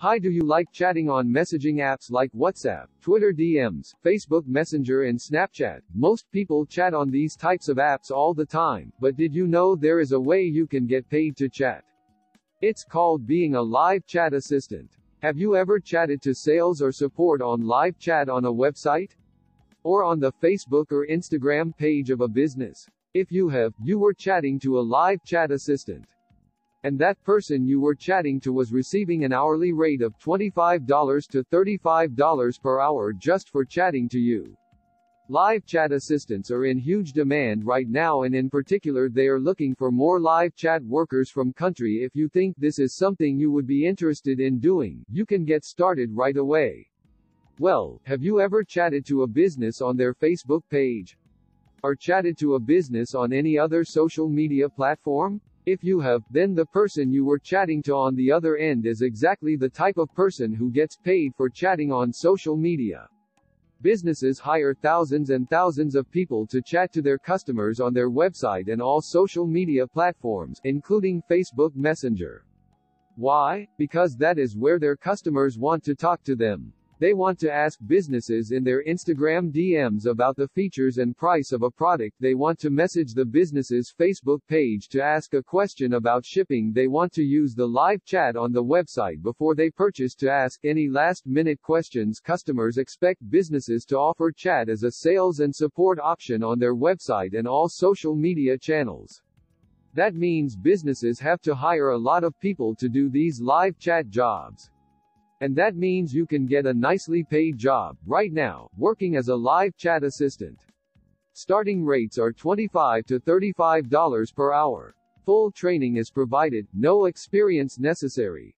Hi do you like chatting on messaging apps like WhatsApp, Twitter DMs, Facebook Messenger and Snapchat? Most people chat on these types of apps all the time, but did you know there is a way you can get paid to chat? It's called being a live chat assistant. Have you ever chatted to sales or support on live chat on a website? Or on the Facebook or Instagram page of a business? If you have, you were chatting to a live chat assistant and that person you were chatting to was receiving an hourly rate of $25 to $35 per hour just for chatting to you. Live chat assistants are in huge demand right now and in particular they are looking for more live chat workers from country if you think this is something you would be interested in doing, you can get started right away. Well, have you ever chatted to a business on their Facebook page? Or chatted to a business on any other social media platform? If you have, then the person you were chatting to on the other end is exactly the type of person who gets paid for chatting on social media. Businesses hire thousands and thousands of people to chat to their customers on their website and all social media platforms, including Facebook Messenger. Why? Because that is where their customers want to talk to them. They want to ask businesses in their Instagram DMs about the features and price of a product. They want to message the business's Facebook page to ask a question about shipping. They want to use the live chat on the website before they purchase to ask any last minute questions. Customers expect businesses to offer chat as a sales and support option on their website and all social media channels. That means businesses have to hire a lot of people to do these live chat jobs. And that means you can get a nicely paid job, right now, working as a live chat assistant. Starting rates are 25 to $35 per hour. Full training is provided, no experience necessary.